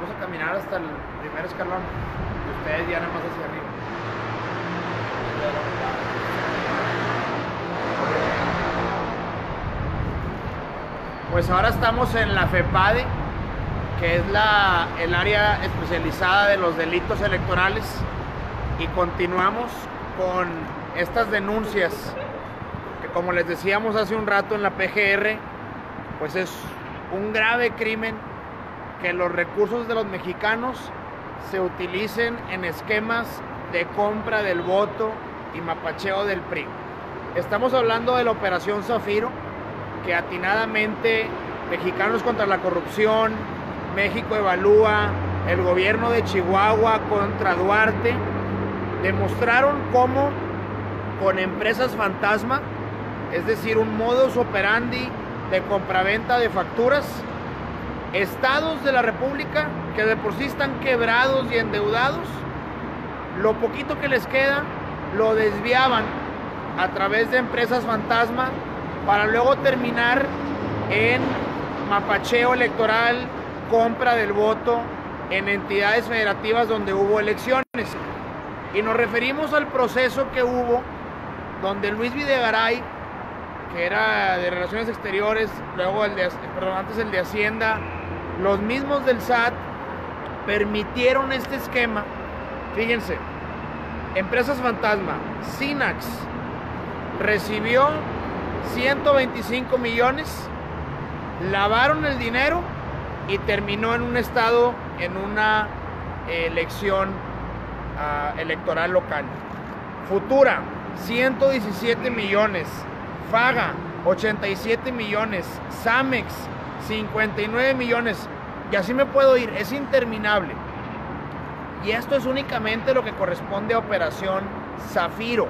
vamos a caminar hasta el primer escalón y ustedes ya nada más hacia arriba. Pues ahora estamos en la FEPADE, que es la, el área especializada de los delitos electorales, y continuamos con estas denuncias, que como les decíamos hace un rato en la PGR, pues es un grave crimen que los recursos de los mexicanos se utilicen en esquemas de compra del voto y mapacheo del PRI. Estamos hablando de la Operación Zafiro, que atinadamente Mexicanos contra la Corrupción, México Evalúa, el gobierno de Chihuahua contra Duarte, demostraron cómo con empresas fantasma, es decir, un modus operandi de compraventa de facturas, estados de la República que de por sí están quebrados y endeudados, lo poquito que les queda lo desviaban a través de empresas fantasma para luego terminar en mapacheo electoral, compra del voto en entidades federativas donde hubo elecciones. Y nos referimos al proceso que hubo donde Luis Videgaray, que era de Relaciones Exteriores, luego el de, perdón, antes el de Hacienda, los mismos del SAT permitieron este esquema. Fíjense, Empresas Fantasma, Sinax, recibió 125 millones, lavaron el dinero y terminó en un estado, en una elección uh, electoral local. Futura, 117 millones. Faga, 87 millones. Samex, 59 millones. Y así me puedo ir, es interminable. Y esto es únicamente lo que corresponde a Operación Zafiro.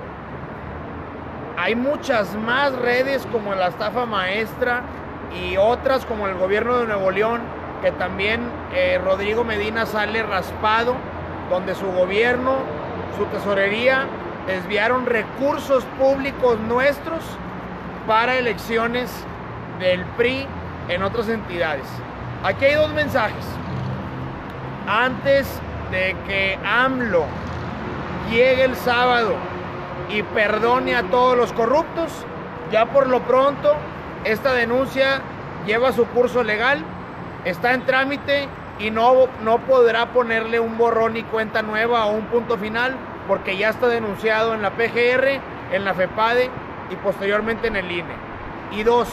Hay muchas más redes como la estafa maestra y otras como el gobierno de Nuevo León, que también eh, Rodrigo Medina sale raspado, donde su gobierno, su tesorería, desviaron recursos públicos nuestros para elecciones del PRI en otras entidades. Aquí hay dos mensajes. Antes de que AMLO llegue el sábado y perdone a todos los corruptos, ya por lo pronto esta denuncia lleva su curso legal, está en trámite y no, no podrá ponerle un borrón y cuenta nueva o un punto final porque ya está denunciado en la PGR, en la FEPADE y posteriormente en el INE. Y dos,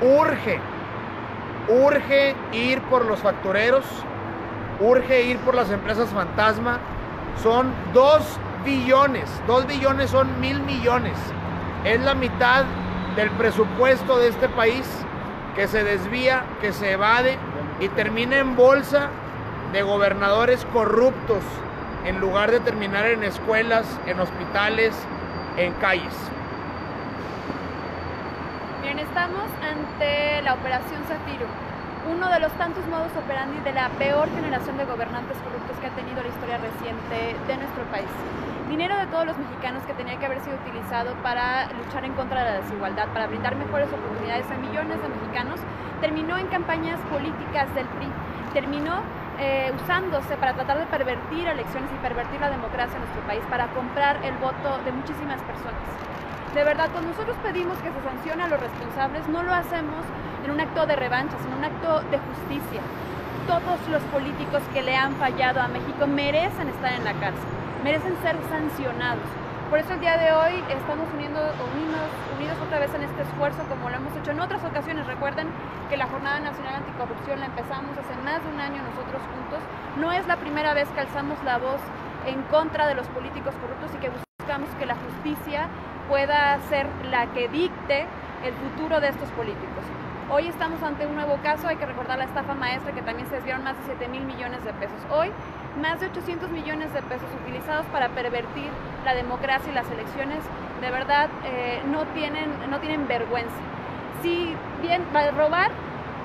urge, urge ir por los factureros, urge ir por las empresas fantasma. Son dos billones, dos billones son mil millones. Es la mitad del presupuesto de este país que se desvía, que se evade y termina en bolsa de gobernadores corruptos en lugar de terminar en escuelas, en hospitales, en calles. Estamos ante la Operación Zafiro, uno de los tantos modos operandi de la peor generación de gobernantes corruptos que ha tenido la historia reciente de nuestro país. Dinero de todos los mexicanos que tenía que haber sido utilizado para luchar en contra de la desigualdad, para brindar mejores oportunidades a millones de mexicanos, terminó en campañas políticas del PRI, terminó eh, usándose para tratar de pervertir elecciones y pervertir la democracia en nuestro país, para comprar el voto de muchísimas personas. De verdad, cuando nosotros pedimos que se sancione a los responsables, no lo hacemos en un acto de revancha, sino en un acto de justicia. Todos los políticos que le han fallado a México merecen estar en la cárcel, merecen ser sancionados. Por eso el día de hoy estamos uniendo, unidos, unidos otra vez en este esfuerzo como lo hemos hecho en otras ocasiones. Recuerden que la Jornada Nacional Anticorrupción la empezamos hace más de un año nosotros juntos. No es la primera vez que alzamos la voz en contra de los políticos corruptos y que buscamos que la justicia pueda ser la que dicte el futuro de estos políticos. Hoy estamos ante un nuevo caso, hay que recordar la estafa maestra que también se desviaron más de 7 mil millones de pesos. Hoy, más de 800 millones de pesos utilizados para pervertir la democracia y las elecciones, de verdad eh, no, tienen, no tienen vergüenza. Si bien robar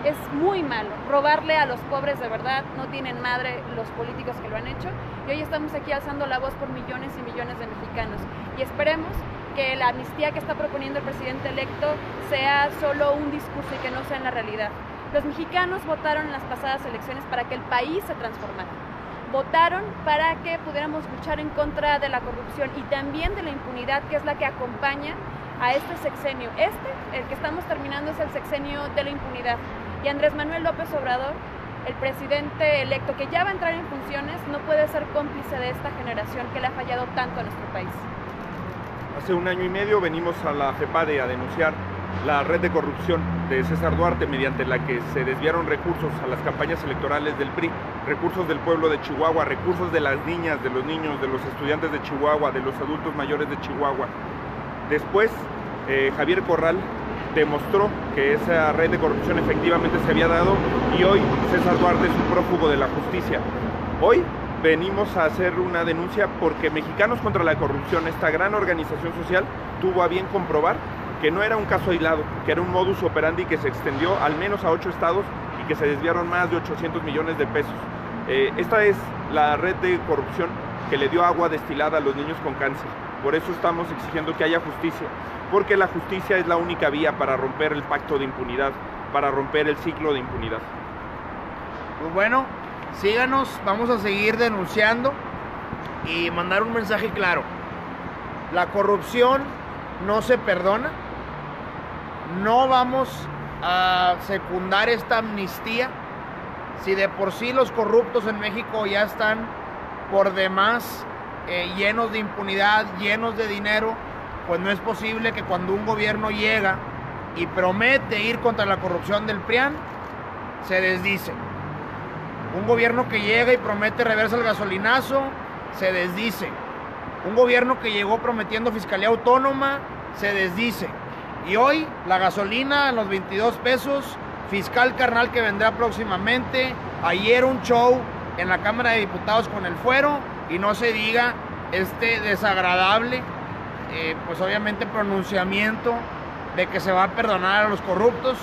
es muy malo, robarle a los pobres de verdad, no tienen madre los políticos que lo han hecho. Y hoy estamos aquí alzando la voz por millones y millones de mexicanos. Y esperemos que la amnistía que está proponiendo el presidente electo sea solo un discurso y que no sea en la realidad. Los mexicanos votaron en las pasadas elecciones para que el país se transformara. Votaron para que pudiéramos luchar en contra de la corrupción y también de la impunidad, que es la que acompaña a este sexenio. Este, el que estamos terminando, es el sexenio de la impunidad. Y Andrés Manuel López Obrador, el presidente electo que ya va a entrar en funciones, no puede ser cómplice de esta generación que le ha fallado tanto a nuestro país. Hace un año y medio venimos a la FEPADE a denunciar la red de corrupción de César Duarte mediante la que se desviaron recursos a las campañas electorales del PRI, recursos del pueblo de Chihuahua, recursos de las niñas, de los niños, de los estudiantes de Chihuahua, de los adultos mayores de Chihuahua. Después, eh, Javier Corral demostró que esa red de corrupción efectivamente se había dado y hoy César Duarte es un prófugo de la justicia. Hoy venimos a hacer una denuncia porque Mexicanos contra la Corrupción, esta gran organización social, tuvo a bien comprobar que no era un caso aislado, que era un modus operandi que se extendió al menos a ocho estados y que se desviaron más de 800 millones de pesos. Eh, esta es la red de corrupción que le dio agua destilada a los niños con cáncer. Por eso estamos exigiendo que haya justicia, porque la justicia es la única vía para romper el pacto de impunidad, para romper el ciclo de impunidad. Pues bueno, síganos, vamos a seguir denunciando y mandar un mensaje claro. La corrupción no se perdona, no vamos a secundar esta amnistía si de por sí los corruptos en México ya están por demás eh, llenos de impunidad, llenos de dinero, pues no es posible que cuando un gobierno llega y promete ir contra la corrupción del PRIAN, se desdice. Un gobierno que llega y promete reversa el gasolinazo, se desdice. Un gobierno que llegó prometiendo fiscalía autónoma, se desdice. Y hoy la gasolina en los 22 pesos, fiscal carnal que vendrá próximamente. Ayer un show en la Cámara de Diputados con el fuero y no se diga este desagradable, eh, pues obviamente pronunciamiento de que se va a perdonar a los corruptos.